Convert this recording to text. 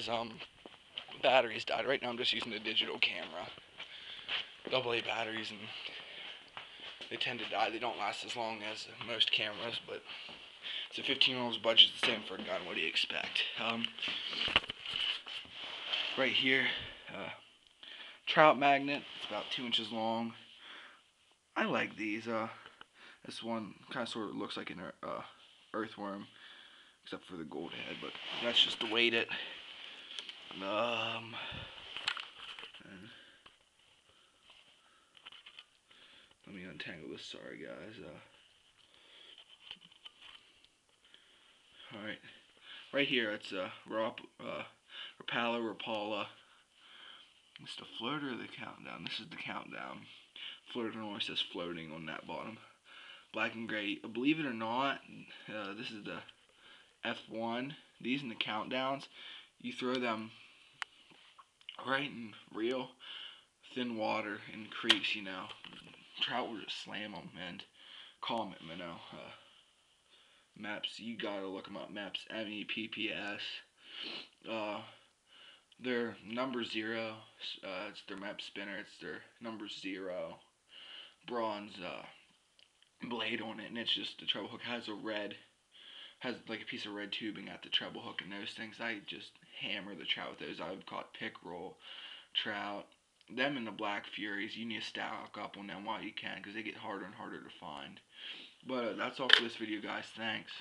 guys, um, batteries died. Right now I'm just using the digital camera. Double A batteries and they tend to die. They don't last as long as most cameras, but it's a 15 year old's budget, the same for a gun. What do you expect? Um, right here, uh, trout magnet. It's about two inches long. I like these. Uh, this one kind of sort of looks like an uh, earthworm, except for the gold head, but that's just to weight it. Um, let me untangle this. Sorry, guys. Uh, all right, right here it's a uh, Rap, uh, Rapala Rapala. It's the floater of the countdown. This is the countdown. Floater always says floating on that bottom. Black and gray. Believe it or not, uh, this is the F1. These in the countdowns, you throw them right in real thin water in creeks, you know. Trout will just slam them and calm it, you know. Uh, Mepps, you gotta look them up. Mepps, M-E-P-P-S. Uh, their number zero, uh, it's their Mepps spinner, it's their number zero bronze uh, blade on it, and it's just the treble hook has a red, has like a piece of red tubing at the treble hook and those things. I just hammer the trout with those. I've caught pickerel, trout, them and the black furies. You need to stack up on them while you can because they get harder and harder to find. But uh, that's all for this video, guys. Thanks.